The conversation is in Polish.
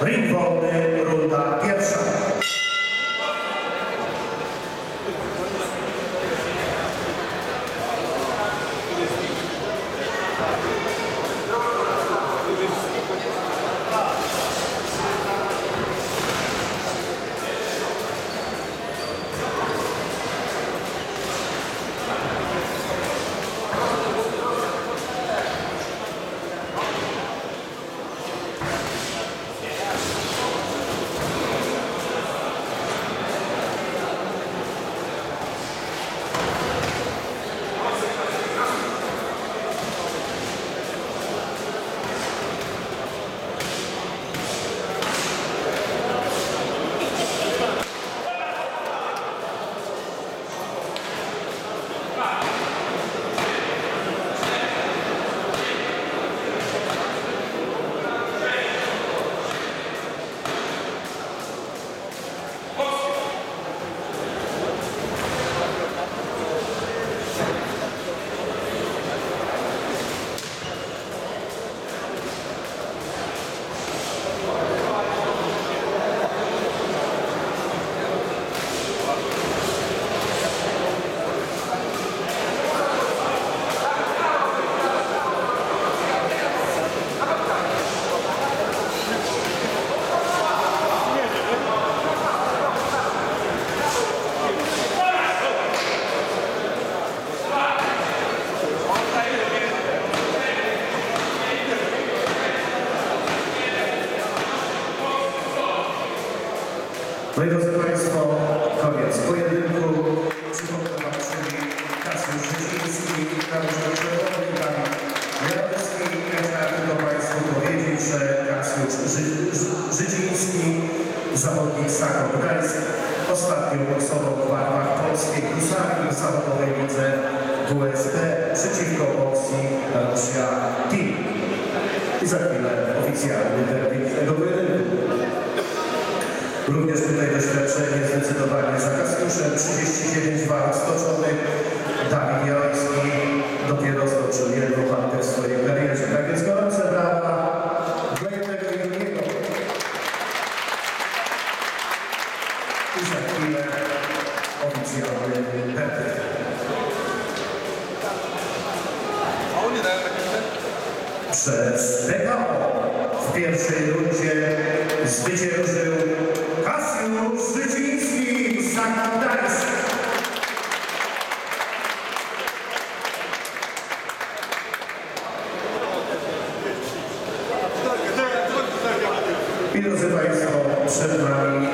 Ringwolny, runda pierwsza. No i drodzy Państwo, koniec pojedynku. Przypomnę Wam, czyli Kasiusz Życiński, Kałusz Czerwony, Dawid Jarowski. Ja tylko Państwu powiedzieć, że Kasiusz Życiński, zawodnik Sako Gdańsk, ostatnio głosował w barwach polskiej Husarii w zawodowej lidze WSP przeciwko opcji Russia Team. I za chwilę oficjalny werdykt walk stoczonych. Dawid Jarowski dopiero stoczył jedną walkę w swojej karierze. Tak więc gorące brawa dla jednego i drugiego. I za chwilę oficjalny takie Przez PKO w pierwszej rundzie zwyciężył Kasiusz Życiński z Sak Gdańsk. I drodzy Państwo, przed nami